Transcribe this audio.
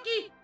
Rocky!